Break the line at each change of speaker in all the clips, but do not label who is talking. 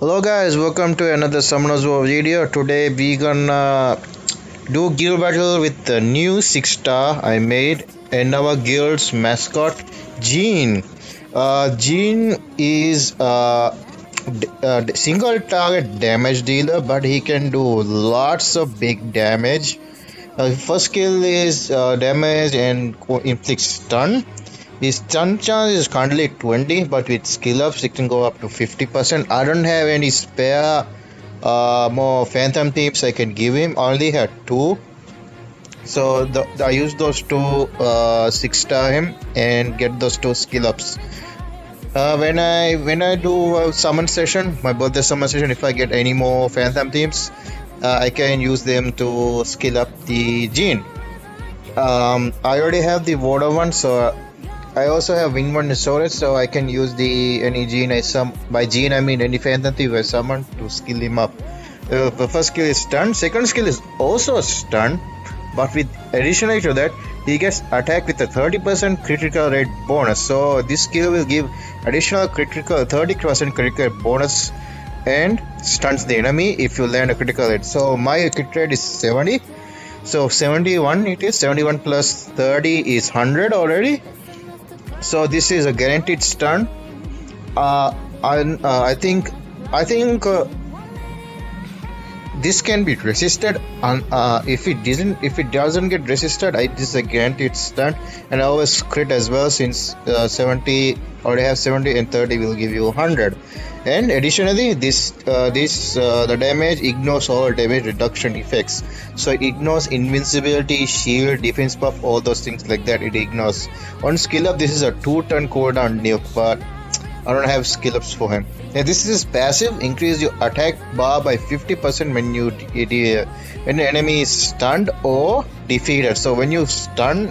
Hello guys, welcome to another Summoners War video. Today we gonna do guild battle with the new 6 star I made and our guild's mascot Jean. Uh, Jean is a single target damage dealer but he can do lots of big damage. Uh, first skill is uh, damage and inflict stun the stun chance is currently 20, but with skill ups it can go up to 50%. I don't have any spare uh, more phantom thieves I can give him. I only had two. So the, I use those two uh, six star him and get those two skill ups. Uh, when I when I do a summon session, my birthday summon session, if I get any more phantom thieves, uh, I can use them to skill up the Jean. Um, I already have the water one, so I also have wing one storage, so I can use the any Jean I sum by Jean I mean any thief I summon to skill him up. Uh, the first skill is stun. Second skill is also stun, but with additionally to that, he gets attack with a 30% critical rate bonus. So this skill will give additional critical 30% critical bonus and stuns the enemy if you land a critical hit. So my crit rate is 70. So 71 it is 71 plus 30 is 100 already so this is a guaranteed stun. Uh, I, uh, I think I think uh, this can be resisted and uh, if it doesn't if it doesn't get resisted I, this is a guaranteed stun and I always crit as well since uh, 70 already have 70 and 30 will give you 100 and additionally this uh, this uh, the damage ignores all damage reduction effects. So it ignores invincibility shield defense buff all those things like that it ignores. On skill up this is a two turn cooldown nuke but I don't have skill ups for him. Yeah, this is passive. Increase your attack bar by 50% when you when the enemy is stunned or defeated. So when you stun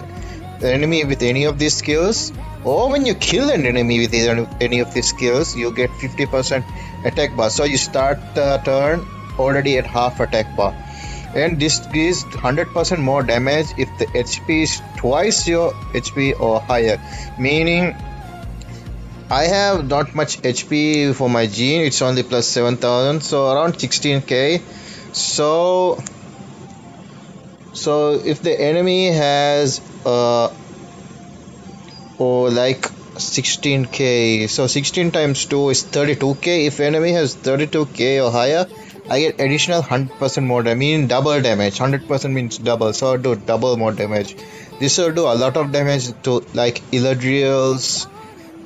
the enemy with any of these skills, or when you kill an enemy with any of these skills, you get 50% attack bar. So you start the turn already at half attack bar. And this gives 100% more damage if the HP is twice your HP or higher, meaning I have not much HP for my Jean, it's only plus 7000, so around 16k. So, so if the enemy has uh, or like 16k, so 16 times 2 is 32k. If enemy has 32k or higher, I get additional 100% more damage, I mean double damage. 100% means double, so I'll do double more damage. This will do a lot of damage to like Eladriels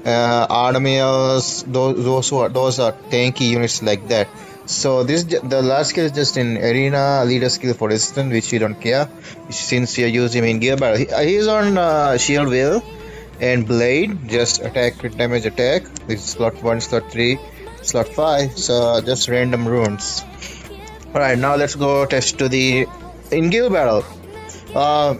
uh, Armors, those those who are those are tanky units like that. So this the last skill is just in arena leader skill for resistance, which we don't care since are using in guild battle. He, uh, he's on uh, shield wheel and blade, just attack crit damage attack. This is slot one, slot three, slot five. So just random runes. All right, now let's go test to the in guild battle. Uh,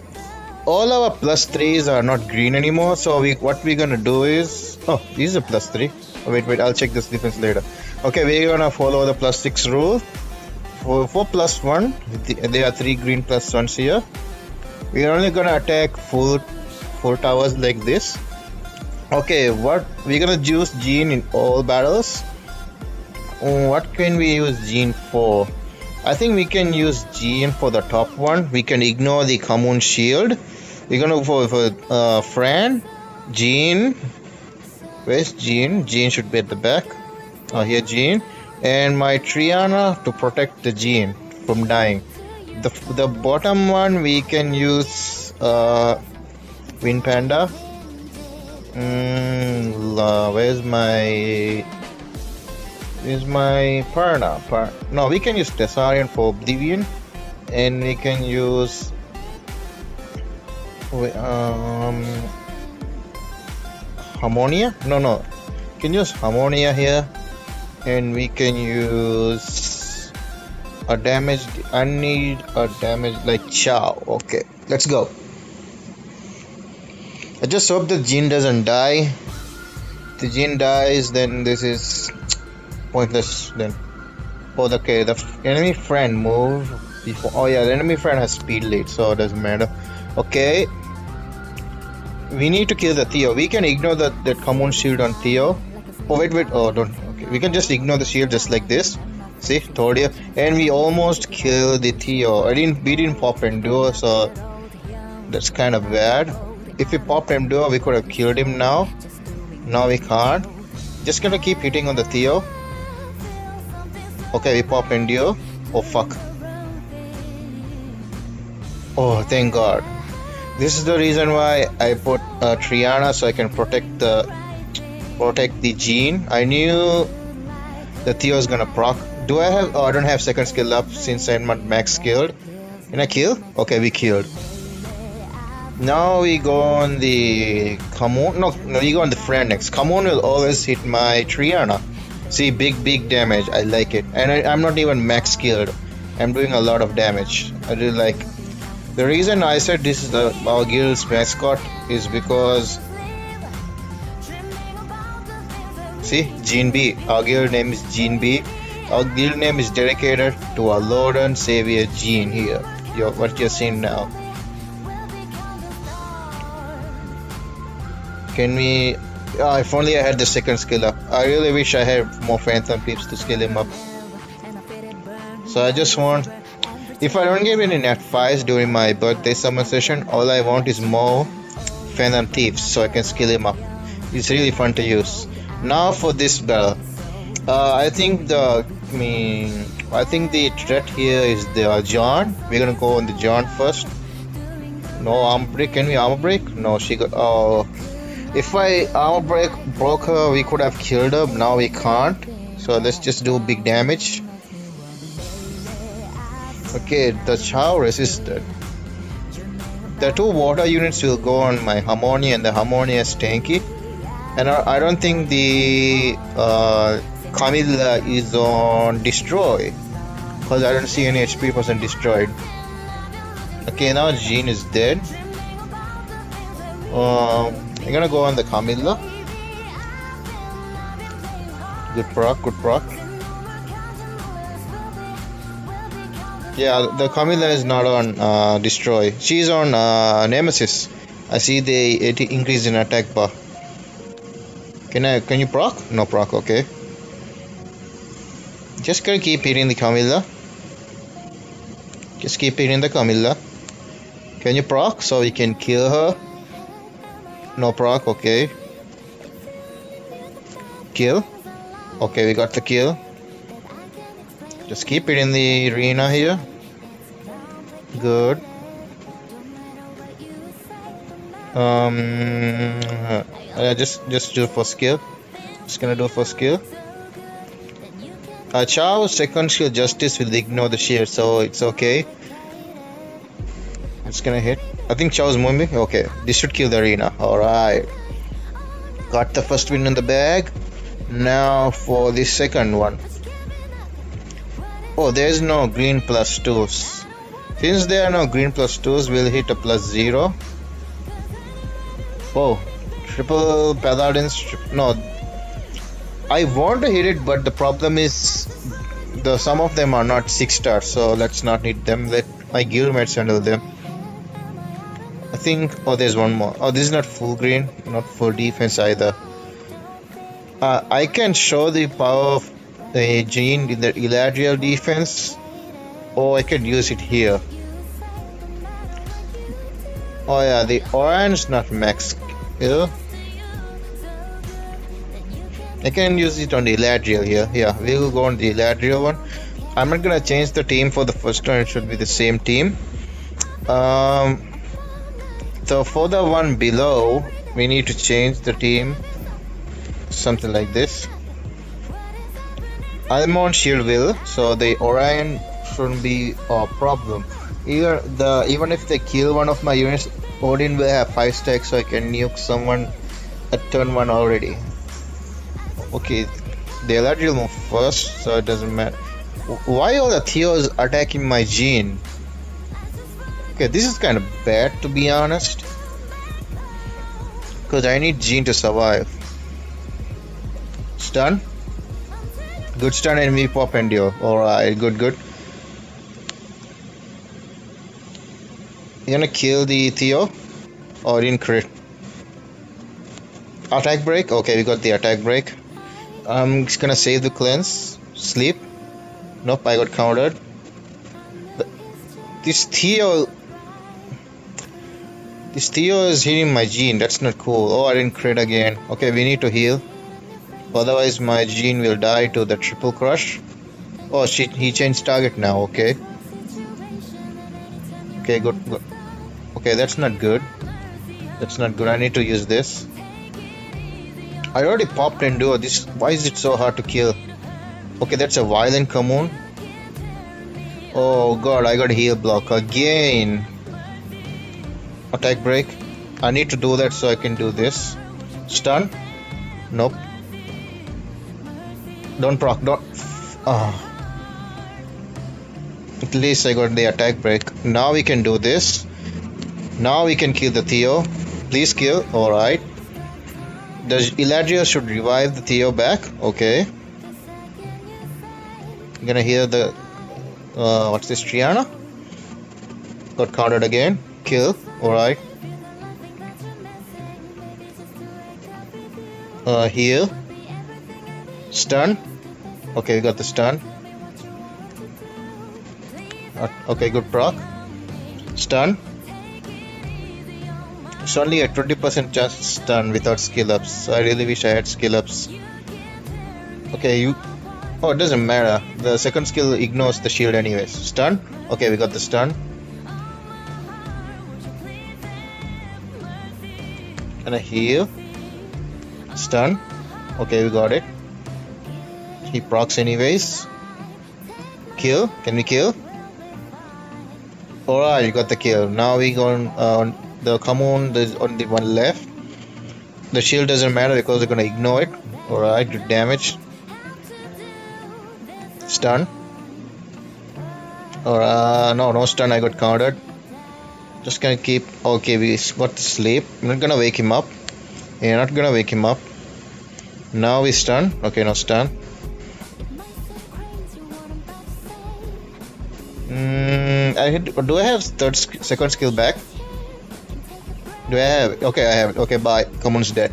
all our plus threes are not green anymore. So we what we're gonna do is Oh, these are plus 3. Oh, wait, wait, I'll check this defense later. Okay, we're gonna follow the plus 6 rule. For, for plus 1, there are 3 green plus 1s here. We're only gonna attack 4, 4 towers like this. Okay, what we're gonna use Jean in all battles. Oh, what can we use Jean for? I think we can use Jean for the top one. We can ignore the common shield. We're gonna go for, for uh, Fran, Jean, Where's Jean? Jean should be at the back. Oh, here Jean. And my Triana to protect the Jean from dying. The, the bottom one we can use uh, Wind Panda. Mm, where's my... Is my Parna? Par no, we can use Tesarion for Oblivion. And we can use... Um, Harmonia? No, no. Can use Harmonia here. And we can use a damage. I need a damage like Chow. Okay, let's go. I just hope the Jin doesn't die. The Jin dies, then this is pointless. Then, oh, okay, the enemy friend move before. Oh yeah, the enemy friend has speed lead, so it doesn't matter. Okay, we need to kill the Theo. We can ignore that, that common shield on Theo. Oh, wait, wait. Oh, don't. Okay, we can just ignore the shield just like this. See, told you. And we almost killed the Theo. I didn't, we didn't pop Endure, so that's kind of bad. If we popped Endure, we could have killed him now. Now we can't. Just gonna keep hitting on the Theo. Okay, we pop Endure. Oh fuck. Oh, thank God. This is the reason why I put uh, Triana so I can protect the protect the Jean. I knew the Theo is gonna proc. Do I have? Oh, I don't have second skill up since I'm not max skilled. Can I kill? Okay, we killed. Now we go on the Kamon. No, no, we go on the friend next. Kamon will always hit my Triana. See, big, big damage. I like it, and I, I'm not even max skilled. I'm doing a lot of damage. I really like. The reason I said this is the uh, our guild's mascot is because See, Jean B. Our name is Jean B. Our name is dedicated to our Lord and Savior Jean here. You're, what you're seeing now. Can we... Oh, if only I had the second skill up. I really wish I had more Phantom Thieves to skill him up. So I just want... If I don't get any advice during my birthday summer session, all I want is more Phantom Thieves so I can skill him up. It's really fun to use. Now for this battle. Uh, I think the I mean I think the threat here is the uh, John. We're gonna go on the John first. No armor break. Can we armor break? No, she got. Oh, if I armor break broke her, we could have killed her. Now we can't. So let's just do big damage. Okay, the Chow resisted. The two water units will go on my Harmonia and the Harmonia is tanky and I, don't think the uh, Camilla is on destroy because I don't see any HP percent destroyed. Okay, now Jean is dead. Um, I'm gonna go on the Camilla. Good proc, good proc. Yeah, the Camilla is not on uh, destroy. She's on uh, Nemesis. I see the increase in attack bar. Can I, can you proc? No proc, okay. Just gonna keep hitting the Camilla. Just keep hitting the Camilla. Can you proc so we can kill her? No proc, okay. Kill. Okay, we got the kill. Just keep it in the arena here. Good. Um, uh, just just do for skill. Just gonna do for skill. Uh, Chow's second skill justice will ignore the shield, so it's okay. It's gonna hit. I think Chow's moving. Okay, this should kill the arena. Alright. Got the first win in the bag. Now for the second one. Oh, there's no green plus twos. Since there are no green plus plus twos, we'll hit a plus zero. Oh, triple paladins. No, I want to hit it, but the problem is the some of them are not six stars, so let's not hit them. Let my guildmates handle them. I think. Oh, there's one more. Oh, this is not full green, not full defense either. Uh, I can show the power of the Jean in the Eladriel defense, or I can use it here. Oh yeah, the orange not max here. I can use it on the Eladriel here. Yeah, we will go on the Eladriel one. I'm not gonna change the team for the first one. It should be the same team. Um, so for the one below, we need to change the team. Something like this. I'm on Shield Will, so the Orion shouldn't be a problem. Either the even if they kill one of my units, Odin will have five stacks, so I can nuke someone at turn one already. Okay, the Eladriel move first, so it doesn't matter. Why all the Theos attacking my Jean? Okay, this is kind of bad to be honest. Because I need Jean to survive. Stun. Good stun enemy pop endure. Alright, good, good. You gonna kill the Theo? Oh, or in crit? Attack break? Okay, we got the attack break. I'm just gonna save the cleanse. Sleep. Nope, I got countered. This Theo. This Theo is hitting my Jean That's not cool. Oh, I didn't crit again. Okay, we need to heal. Otherwise, my Jean will die to the triple crush. Oh, shit, he changed target now. Okay. Okay, good, good. Okay, that's not good. That's not good. I need to use this. I already popped Endure. This. Why is it so hard to kill? Okay, that's a violent commune. Oh god, I got heal block again. Attack break. I need to do that so I can do this. Stun. Nope. Don't proc. Don't. Ah. At least I got the attack break. Now we can do this. Now we can kill the Theo. Please kill. Alright. Does Eladriel should revive the Theo back? Okay. I'm gonna hear the uh, what's this Triana? Got countered again. Kill. Alright. Uh heal. Stun. Okay, we got the stun. Uh, okay, good proc. Stun. It's only a 20% chance stun without skill ups. So I really wish I had skill ups. Okay, you. Oh, it doesn't matter. The second skill ignores the shield anyways. Stun. Okay, we got the stun. And a heal. Stun. Okay, we got it. He procs anyways. Kill. Can we kill? Alright, you got the kill. Now we go on, uh, on the commune, there's only one left. The shield doesn't matter because we're gonna ignore it. Alright, good damage. Stun. Or uh, no, no stun. I got countered. Just gonna keep. Okay, we got to sleep. I'm not gonna wake him up. You're not gonna wake him up. Now we stun. Okay, no stun. I hit, do I have third second skill back? Do I have? Okay, I have it. Okay, bye. Commune's dead.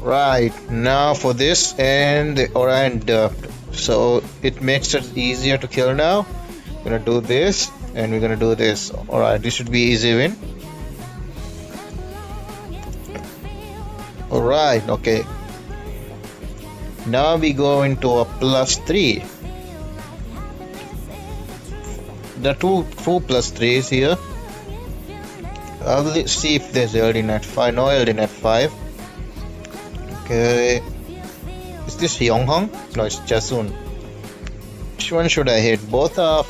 Right now for this and the Orion derped. So it makes it easier to kill now. We're gonna do this and we're gonna do this. Alright, this should be easy win. Alright, okay. Now we go into a plus three. The two two plus threes here. I'll see if there's LD net 5. No LD net 5. Okay. Is this Yonghong? No, it's Jasun. Which one should I hit? Both are.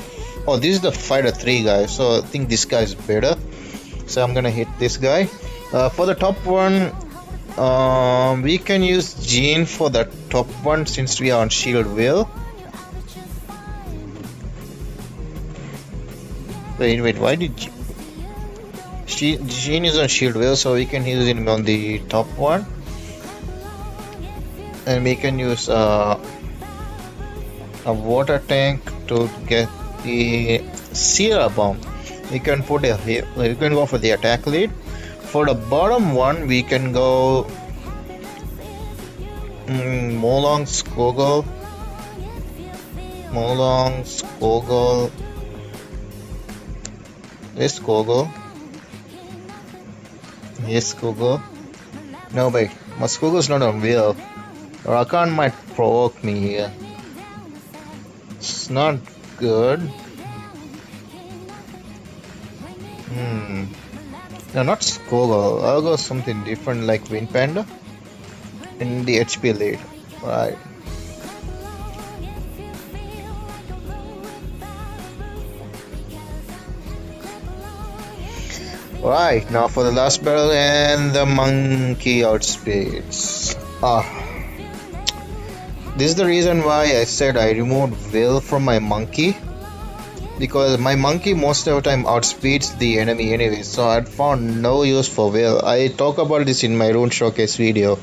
Oh, this is the fighter 3 guy, so I think this guy is better. So I'm gonna hit this guy. Uh, for the top one, um, we can use Jean for the top one since we are on Shield Will. Wait, wait, why did she? Jean is on Shield Will, so we can use him on the top one and we can use uh, a water tank to get the Sierra bomb. We can put a here we can go for the attack lead. For the bottom one, we can go mm, Molong Skogel, Molong Skogel, this Skogel, yes Skogel. No, wait, is not on wheel. Rakan might provoke me here. It's not good. Hmm. No, not Skogel. I'll go something different like Wind Panda in the HP lead. Right. Right, now for the last battle and the monkey outspeeds. Ah. This is the reason why I said I removed Will from my monkey because my monkey most of the time outspeeds the enemy anyway so I found no use for Will. I talk about this in my rune showcase video.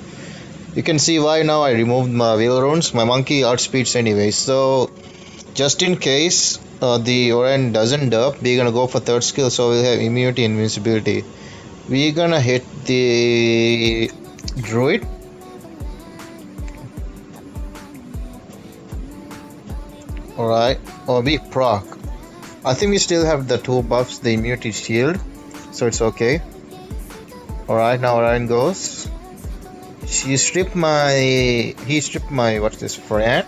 You can see why now I removed my Will runes. My monkey outspeeds anyway so just in case uh, the Orion doesn't up, we're gonna go for third skill, so we'll have immunity and invincibility. We're gonna hit the Druid. Alright, or we proc. I think we still have the two buffs, the immunity shield, so it's okay. Alright, now Orion goes. She stripped my. He stripped my. What's this? Friend.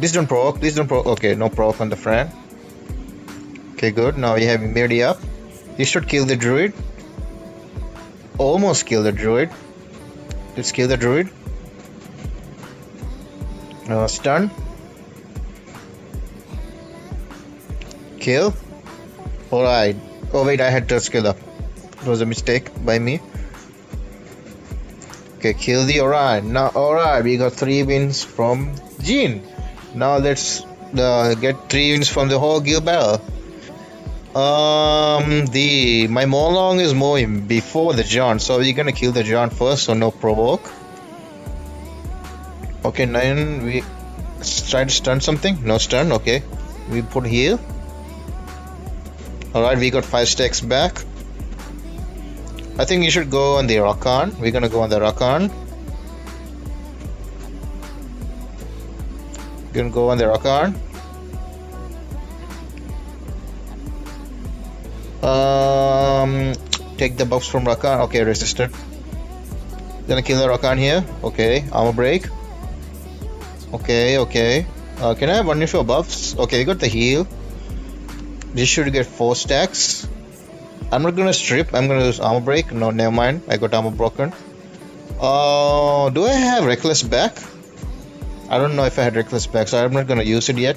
This don't proc, this don't proc. Okay, no proc on the friend. Okay, good. Now we have immunity up. This should kill the druid. Almost kill the druid. Let's kill the druid. Uh, stun. Kill. Alright. Oh wait, I had to skill up. It was a mistake by me. Okay, kill the alright. Now alright, we got three wins from Jean. Now let's uh, get three wins from the whole guild battle. Um, the my Morlong is moving before the John, so we're gonna kill the John first, so no provoke. Okay, nine. We try to stun something. No stun. Okay, we put heal. All right, we got five stacks back. I think you should go on the Rakan. We're gonna go on the Rakan. Gonna go on the Rakan. Um, take the buffs from Rakan. Okay, resisted. Gonna kill the Rakan here. Okay, armor break. Okay, okay. Uh, can I have your buffs? Okay, got the heal. This should get four stacks. I'm not gonna strip. I'm gonna use armor break. No, never mind. I got armor broken. Uh, do I have reckless back? I don't know if I had reckless back, so I'm not gonna use it yet.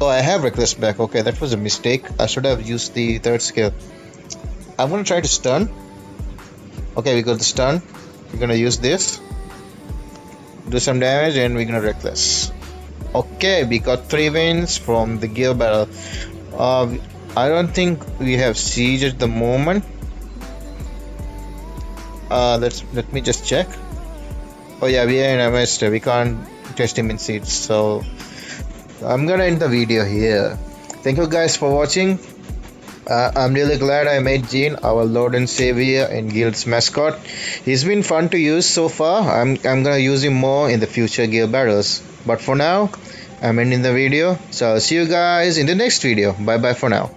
Oh, I have reckless back. Okay, that was a mistake. I should have used the third skill. I'm gonna try to stun. Okay, we got the stun. We're gonna use this. Do some damage and we're gonna reckless. Okay, we got three wins from the guild battle. Uh, I don't think we have siege at the moment. Uh, let's let me just check. Oh yeah, we are in a. We can't test him in siege, so I'm gonna end the video here. Thank you guys for watching. Uh, I'm really glad I made Jean our Lord and Savior and Guild's mascot. He's been fun to use so far. I'm, I'm gonna use him more in the future Guild battles. But for now, I'm ending the video. So I'll see you guys in the next video. Bye bye for now.